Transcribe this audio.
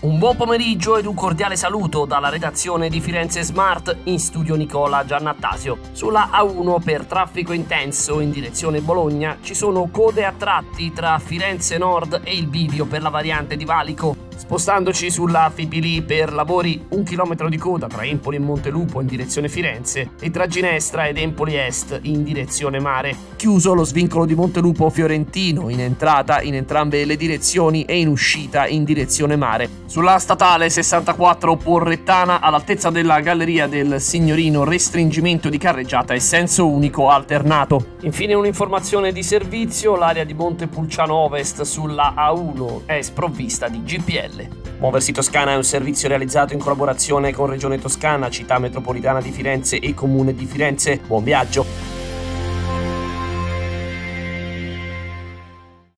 Un buon pomeriggio ed un cordiale saluto dalla redazione di Firenze Smart in studio Nicola Giannattasio. Sulla A1 per traffico intenso in direzione Bologna ci sono code a tratti tra Firenze Nord e il bivio per la variante di Valico Spostandoci sulla Fipili per lavori un chilometro di coda tra Empoli e Montelupo in direzione Firenze e tra Ginestra ed Empoli Est in direzione mare. Chiuso lo svincolo di Montelupo Fiorentino in entrata in entrambe le direzioni e in uscita in direzione mare. Sulla statale 64 Porrettana all'altezza della galleria del Signorino restringimento di carreggiata e senso unico alternato. Infine un'informazione di servizio, l'area di Montepulciano Ovest sulla A1 è sprovvista di GPL. Muoversi Toscana è un servizio realizzato in collaborazione con Regione Toscana, Città Metropolitana di Firenze e Comune di Firenze. Buon viaggio!